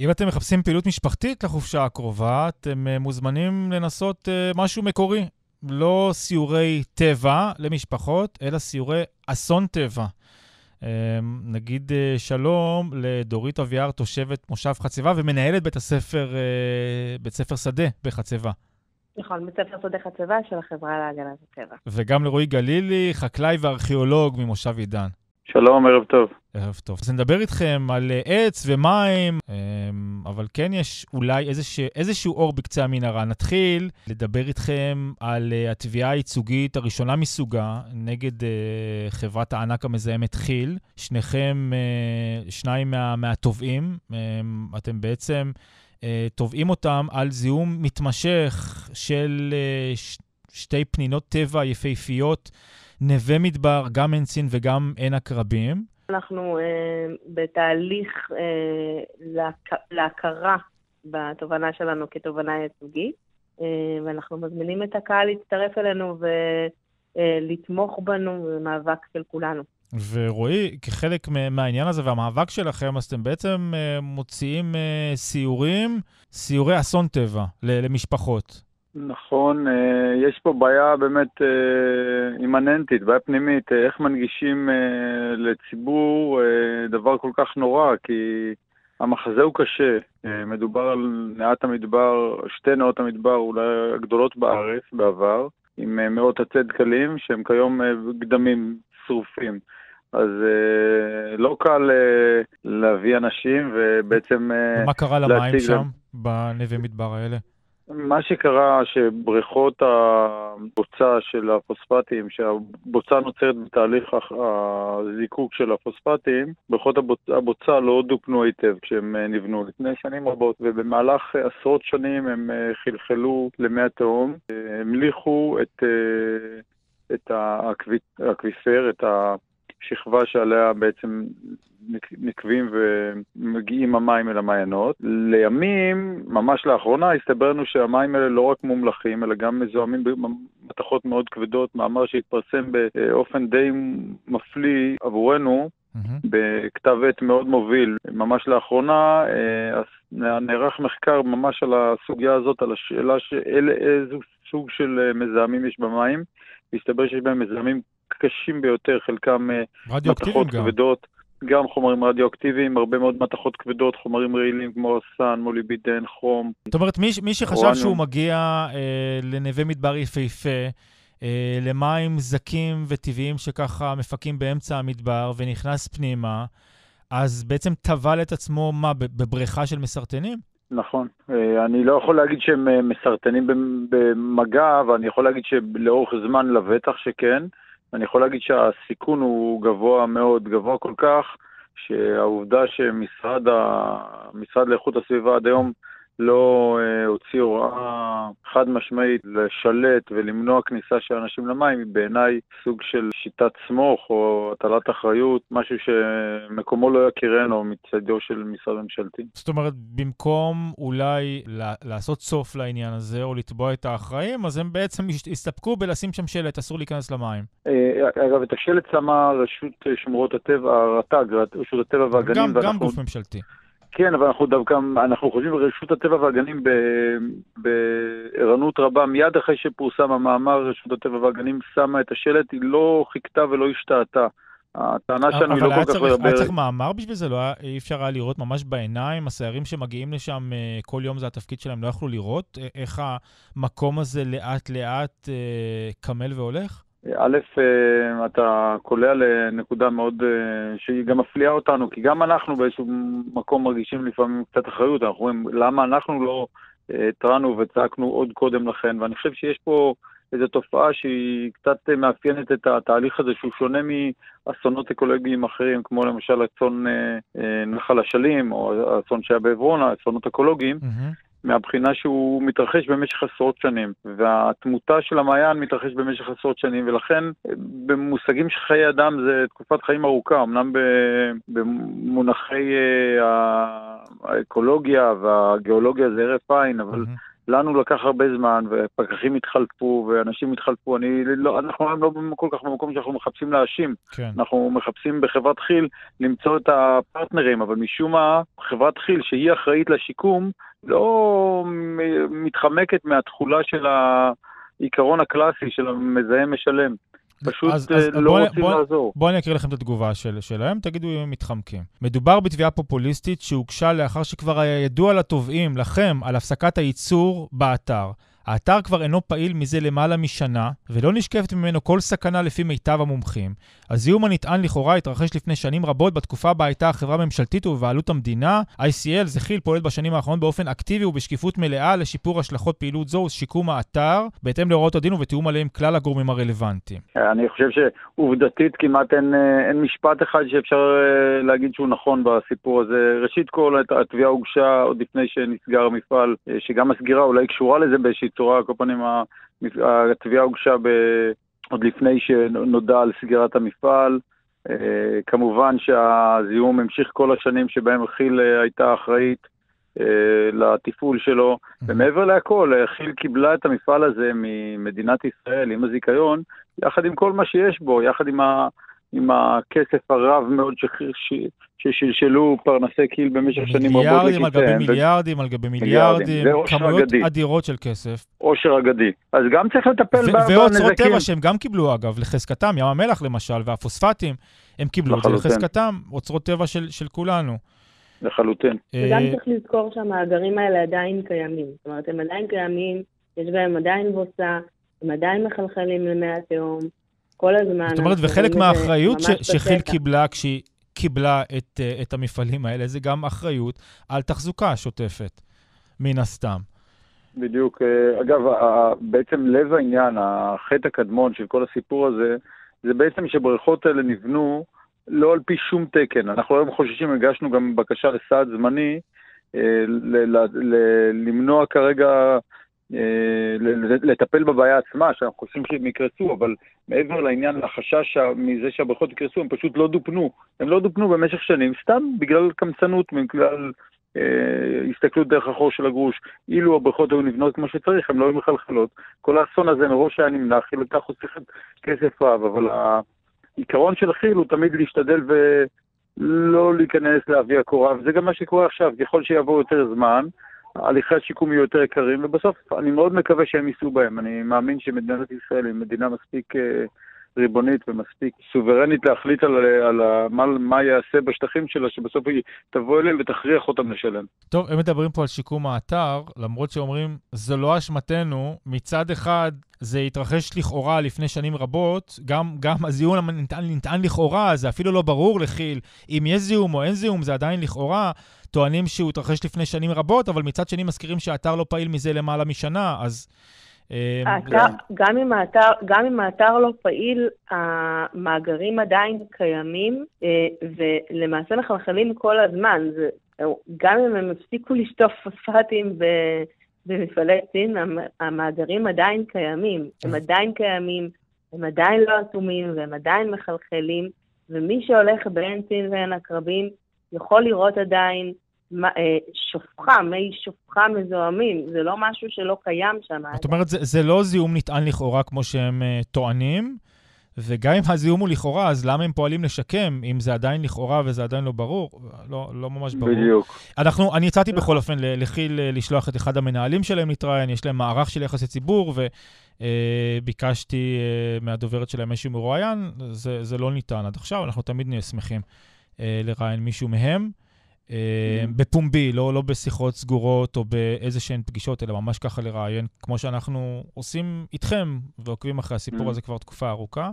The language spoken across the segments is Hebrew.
אם אתם מחפשים פעילות משפחתית לחופשה הקרובה, אתם מוזמנים לנסות משהו מקורי. לא סיורי טבע למשפחות, אלא סיורי אסון טבע. אמ, נגיד אה, שלום לדורית אביאר, תושבת מושב חצבה ומנהלת בית הספר, אה, בית ספר שדה בחצבה. נכון, בית ספר שדה חצבה של החברה להגנת הטבע. וגם לרועי גלילי, חקלאי וארכיאולוג ממושב עידן. שלום, ערב טוב. ערב טוב. אז נדבר איתכם על אה, עץ ומים, אמ, אבל כן יש אולי איזשה, איזשהו אור בקצה המנהרה. נתחיל לדבר איתכם על אה, התביעה הייצוגית הראשונה מסוגה נגד חברת הענק המזהמת כי"ל. שניכם, שניים מה, מהתובעים, אתם בעצם תובעים אותם על זיהום מתמשך של שתי פנינות טבע יפהפיות. נווה מדבר, גם עין צין וגם עין עקרבים. אנחנו אה, בתהליך אה, להק... להכרה בתובנה שלנו כתובנה ייצוגית, אה, ואנחנו מזמינים את הקהל להצטרף אלינו ולתמוך אה, בנו במאבק של כולנו. ורועי, כחלק מהעניין הזה והמאבק שלכם, אז אתם בעצם אה, מוציאים אה, סיורים, סיורי אסון טבע למשפחות. נכון, אה, יש פה בעיה באמת אה, אימננטית, בעיה פנימית, אה, איך מנגישים לציבור דבר כל כך נורא, כי המחזה הוא קשה. מדובר על נאות המדבר, שתי נאות המדבר, אולי הגדולות בארץ בעבר, עם מאות עצי דקלים, שהם כיום גדמים שרופים. אז לא קל להביא אנשים ובעצם... ומה קרה למים שם, בנווה מדבר האלה? מה שקרה שבריכות הבוצה של הפוספטים, שהבוצה נוצרת בתהליך הזיקוק של הפוספטים, בריכות הבוצה לא דוקנו היטב כשהם אה, נבנו. לפני שנים רבות, ובמהלך עשרות שנים הם אה, חלחלו למי התהום, המליכו את, אה, את האקוויפר, את השכבה שעליה בעצם נקבים ומגיעים המים אל המעיינות. לימים, ממש לאחרונה, הסתבר לנו שהמים האלה לא רק מומלכים, אלא גם מזוהמים במתכות מאוד כבדות, מאמר שהתפרסם באופן די מפליא עבורנו. Mm-hmm. בכתב עת מאוד מוביל. ממש לאחרונה אה, נערך מחקר ממש על הסוגיה הזאת, על השאלה של איזה סוג של אה, מזהמים יש במים. והסתבר שיש בהם מזהמים קשים ביותר, חלקם אה, מתכות כבדות. גם חומרים רדיואקטיביים, הרבה מאוד מתכות כבדות, חומרים רעילים כמו אסן, מוליבידן, חום. זאת אומרת, מי, מי שחשב רואנו. שהוא מגיע אה, לנווה מדבר יפהפה, אה, למים זקים וטבעיים שככה מפקים באמצע המדבר ונכנס פנימה, אז בעצם טבל את עצמו, מה, בבריכה של מסרטנים? נכון. אה, אני לא יכול להגיד שהם אה, מסרטנים במגע, אבל אני יכול להגיד שלאורך זמן לבטח שכן. אני יכול להגיד שהסיכון הוא גבוה מאוד, גבוה כל כך, שהעובדה שמשרד ה... לאיכות הסביבה עד היום לא אה, הוציא הוראה חד משמעית לשלט ולמנוע כניסה של אנשים למים, היא בעיניי סוג של שיטת סמוך או הטלת אחריות, משהו שמקומו לא יכירנו מצדו של משרד ממשלתי. זאת אומרת, במקום אולי לעשות סוף לעניין הזה או לתבוע את האחראים, אז הם בעצם הסתפקו בלשים שם שלט, אסור להיכנס למים. אה, אגב, את השלט שמה רשות שמורות הטבע, רט"ג, רשות הטבע והגנים. גם, ואנחנו... גם גוף ממשלתי. כן, אבל אנחנו דווקא, אנחנו חושבים רשות הטבע והגנים בערנות רבה, מיד אחרי שפורסם המאמר, רשות הטבע והגנים שמה את השלט, היא לא חיכתה ולא השתהתה. הטענה שלנו היא לא כל כך מדברת. אבל היה צריך מאמר בשביל זה? לא היה, אי אפשר היה לראות ממש בעיניים? הסיירים שמגיעים לשם אה, כל יום זה התפקיד שלהם, לא יכלו לראות איך המקום הזה לאט-לאט אה, קמל והולך? א', אה, אתה קולע לנקודה מאוד, אה, שהיא גם מפליאה אותנו, כי גם אנחנו באיזשהו מקום מרגישים לפעמים קצת אחריות, אנחנו אומרים, למה אנחנו לא אה, התרענו וצעקנו עוד קודם לכן, ואני חושב שיש פה איזו תופעה שהיא קצת מאפיינת את התהליך הזה, שהוא שונה מאסונות אקולוגיים אחרים, כמו למשל אסון נחל אשלים, או האסון שהיה בעברון, האסונות אקולוגיים. Mm-hmm. מהבחינה שהוא מתרחש במשך עשרות שנים, והתמותה של המעיין מתרחש במשך עשרות שנים, ולכן במושגים של חיי אדם זה תקופת חיים ארוכה, אמנם במונחי אה, האקולוגיה והגיאולוגיה זה הרף עין, אבל mm-hmm. לנו לקח הרבה זמן, ופקחים התחלפו, ואנשים התחלפו. אני לא, אנחנו היום לא כל כך במקום שאנחנו מחפשים להאשים. כן. אנחנו מחפשים בחברת כי"ל למצוא את הפרטנרים, אבל משום מה, חברת כי"ל, שהיא אחראית לשיקום, לא מתחמקת מהתכולה של העיקרון הקלאסי של המזהם משלם. פשוט אז, אז לא בוא, רוצים בוא, לעזור. בואו אני אקריא לכם את התגובה של, שלהם, תגידו אם הם מתחמקים. מדובר בתביעה פופוליסטית שהוגשה לאחר שכבר היה ידוע לתובעים, לכם, על הפסקת הייצור באתר. האתר כבר אינו פעיל מזה למעלה משנה, ולא נשקפת ממנו כל סכנה לפי מיטב המומחים. הזיהום הנטען לכאורה התרחש לפני שנים רבות, בתקופה בה הייתה החברה ממשלתית ובבעלות המדינה. ICL, זה כי"ל, פועלת בשנים האחרונות באופן אקטיבי ובשקיפות מלאה לשיפור השלכות פעילות זו ושיקום האתר, בהתאם להוראות הדין ובתיאום עליהם כלל הגורמים הרלוונטיים. אני חושב שעובדתית כמעט אין, אה, אין משפט אחד שאפשר אה, להגיד שהוא נכון בסיפור הזה. ראשית כל, התביעה הוגשה עוד לפני שנסגר המפעל, אה, שגם הסגירה אולי קשורה לזה באיזושהי צורה, כל פנים התביעה הוגשה ב... עוד לפני שנודע על סגירת המפעל. אה, כמובן שהזיהום המשיך כל השנים שבהם כי"ל אה, הייתה אחראית אה, לתפעול שלו, ומעבר להכל, כי"ל קיבלה את המפעל הזה ממדינת ישראל עם הזיכיון, יחד עם כל מה שיש בו, יחד עם ה... עם הכסף הרב מאוד ששלשלו פרנסי קיל במשך שנים רבות מיליארדים על גבי מיליארדים על גבי מיליארדים, כמויות אדירות של כסף. עושר אגדי. אז גם צריך לטפל בנזקים. ואוצרות טבע שהם גם קיבלו, אגב, לחזקתם, ים המלח למשל, והפוספטים, הם קיבלו את זה לחזקתם, אוצרות טבע של כולנו. לחלוטין. וגם צריך לזכור שהמאגרים האלה עדיין קיימים. זאת אומרת, הם עדיין קיימים, יש בהם עדיין בוצה, הם עדיין מחלחלים למי התהום. כל הזמן. זאת אומרת, וחלק מהאחריות שכי"ל קיבלה כשהיא קיבלה את, אה, את המפעלים האלה, זה גם אחריות על תחזוקה שוטפת, מן הסתם. בדיוק. אה, אגב, בעצם לב העניין, החטא הקדמון של כל הסיפור הזה, זה בעצם שבריכות האלה נבנו לא על פי שום תקן. אנחנו היום חוששים, הגשנו גם בקשה לסעד זמני, אה, למנוע כרגע לטפל בבעיה עצמה, שאנחנו חושבים שהם יקרסו, אבל מעבר לעניין, לחשש מזה שהבריכות יקרסו, הם פשוט לא דופנו. הם לא דופנו במשך שנים, סתם בגלל קמצנות, בגלל אה, הסתכלות דרך החור של הגרוש. אילו הבריכות היו נבנות כמו שצריך, הן לא היו מחלחלות. כל האסון הזה מראש היה נמנע, כי"ל הייתה חוסכת כסף רב, אבל העיקרון של כי"ל הוא תמיד להשתדל ולא להיכנס לאבי הקורה, וזה גם מה שקורה עכשיו, ככל שיעבור יותר זמן, הליכי השיקום יהיו יותר יקרים, ובסוף אני מאוד מקווה שהם ייסעו בהם. אני מאמין שמדינת ישראל היא מדינה מספיק אה, ריבונית ומספיק סוברנית להחליט על, על, על מה, מה יעשה בשטחים שלה, שבסוף היא תבוא אליהם ותכריח אותם לשלם. טוב, הם מדברים פה על שיקום האתר, למרות שאומרים, זו לא אשמתנו. מצד אחד, זה התרחש לכאורה לפני שנים רבות, גם, גם הזיהום הנטען נטען לכאורה, זה אפילו לא ברור לכי"ל. אם יש זיהום או אין זיהום, זה עדיין לכאורה. טוענים שהוא התרחש לפני שנים רבות, אבל מצד שני מזכירים שהאתר לא פעיל מזה למעלה משנה, אז... אה, האתר, גם, אם האתר, גם אם האתר לא פעיל, המאגרים עדיין קיימים, אה, ולמעשה מחלחלים כל הזמן. זה, גם אם הם הפסיקו לשטוף פוספטים במפעלי סין, המאגרים עדיין קיימים. הם עדיין קיימים, הם עדיין לא אטומים, והם עדיין מחלחלים, ומי שהולך בין סין ועין עקרבים יכול לראות עדיין אה, שופחה, מי שופחה מזוהמים, זה לא משהו שלא קיים שם. זאת אומרת, זה, זה לא זיהום נטען לכאורה כמו שהם uh, טוענים, וגם אם הזיהום הוא לכאורה, אז למה הם פועלים לשקם, אם זה עדיין לכאורה וזה עדיין לא ברור? לא, לא ממש ברור. בדיוק. אנחנו, אני הצעתי בכל אופן לכי"ל אה, לשלוח את אחד המנהלים שלהם להתראיין, יש להם מערך של יחסי ציבור, וביקשתי uh, uh, מהדוברת שלהם איזשהו מרואיין, זה, זה לא ניתן עד עכשיו, אנחנו תמיד נהיה שמחים uh, לראיין מישהו מהם. אה, בפומבי, לא, לא בשיחות סגורות או באיזה שהן פגישות, אלא ממש ככה לראיין, כמו שאנחנו עושים איתכם ועוקבים אחרי הסיפור הזה כבר תקופה ארוכה.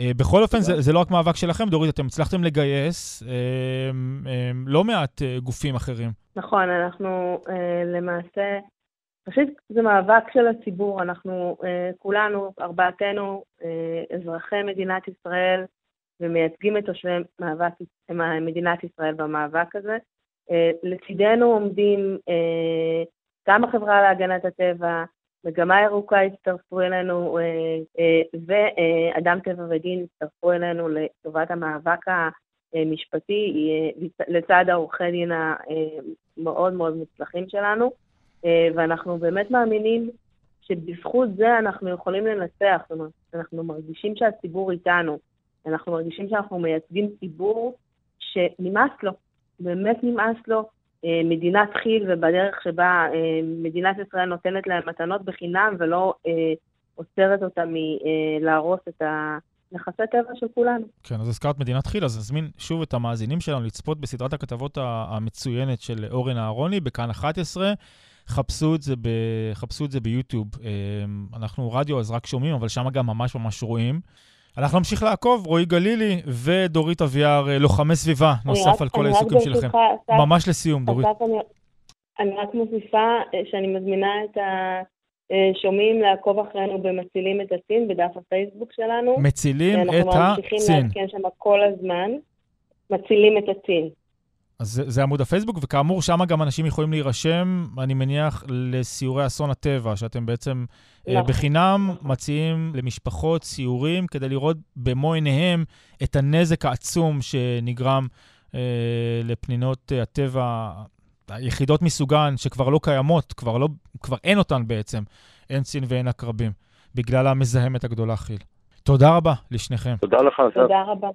Uh, בכל אופן, זה, זה לא רק מאבק שלכם, דורית, אתם הצלחתם לגייס uh, uh, לא מעט uh, גופים אחרים. נכון, אנחנו uh, למעשה, פשוט זה מאבק של הציבור, אנחנו כולנו, ארבעתנו, אזרחי מדינת ישראל, ומייצגים את תושבי מדינת ישראל במאבק הזה. אה, לצידנו עומדים אה, גם החברה להגנת הטבע, מגמה ירוקה הצטרפו אלינו, אה, ואדם טבע ודין הצטרפו אלינו לטובת המאבק המשפטי, לצד העורכי דין המאוד מאוד מוצלחים שלנו. ואנחנו באמת מאמינים שבזכות זה אנחנו יכולים לנצח. זאת אומרת, אנחנו מרגישים שהציבור איתנו. אנחנו מרגישים שאנחנו מייצגים ציבור שנמאס לו, באמת נמאס לו. אה, מדינת חיל ובדרך שבה אה, מדינת ישראל נותנת להם מתנות בחינם ולא אה, עוצרת אותם מלהרוס את נכסי טבע של כולנו. כן, אז הזכרת מדינת חיל, אז נזמין שוב את המאזינים שלנו לצפות בסדרת הכתבות המצוינת של אורן אהרוני בכאן 11. חפשו את זה, ב... חפשו את זה ביוטיוב. אנחנו רדיו, אז רק שומעים, אבל שם גם ממש ממש רואים. אנחנו נמשיך לעקוב, רועי גלילי ודורית אביאר, אה, לוחמי סביבה, נוסף על כל העיסוקים שלכם. ממש לסיום, דורית. אני רק מוסיפה אה, שאני מזמינה את השומעים אה, לעקוב אחרינו במצילים את הסין, בדף הפייסבוק שלנו. מצילים את הסין. אנחנו ממשיכים לעדכן שם כל הזמן. מצילים את הסין. אז זה, זה עמוד הפייסבוק, וכאמור, שם גם אנשים יכולים להירשם, אני מניח, לסיורי אסון הטבע, שאתם בעצם נכון. בחינם מציעים למשפחות סיורים כדי לראות במו עיניהם את הנזק העצום שנגרם אה, לפנינות אה, הטבע, היחידות מסוגן שכבר לא קיימות, כבר, לא, כבר אין אותן בעצם, אין סין ואין עקרבים, בגלל המזהמת הגדולה חיל. תודה רבה לשניכם. תודה לך, תודה רבה.